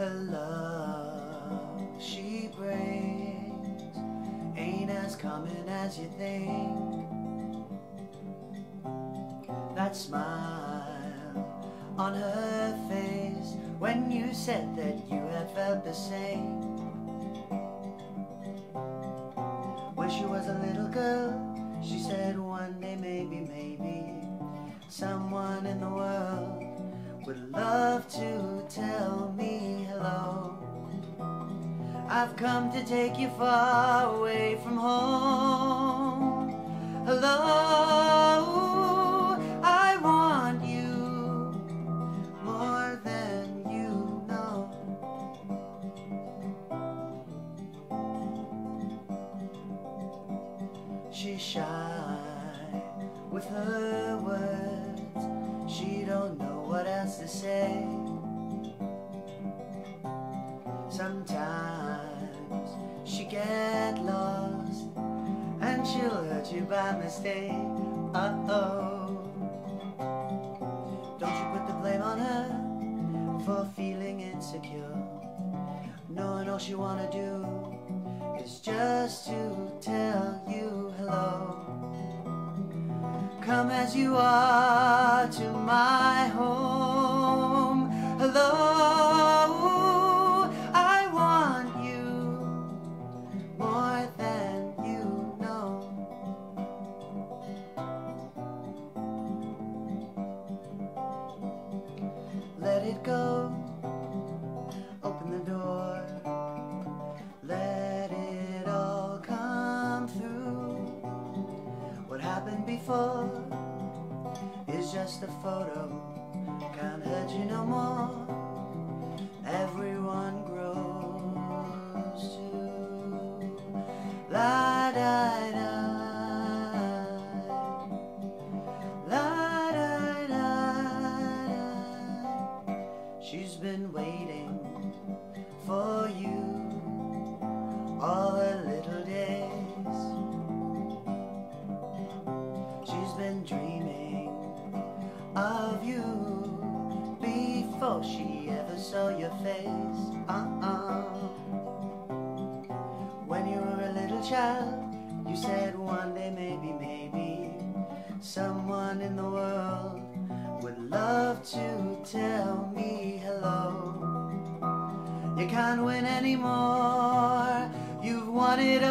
her love she brings ain't as common as you think. That smile on her face when you said that you had felt the same. When she was a little girl, she said one day maybe, maybe someone in the world would love to tell me hello. I've come to take you far away from home. Hello, I want you more than you know. She's shy with her words. She don't know what else to say. Sometimes she get lost and she'll hurt you by mistake. Uh oh. Don't you put the blame on her for feeling insecure. Knowing all she wanna do is just to tell you hello. Come as you are to my home. Hello, I want you more than you know. Let it go. Before is just a photo. Can't hurt you no more. Everyone grows too. La da da. La da da da. She's been waiting for you all you before she ever saw your face. Uh-uh. When you were a little child, you said one day, maybe, maybe, someone in the world would love to tell me hello. You can't win anymore. You've won it